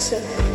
such a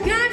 lost your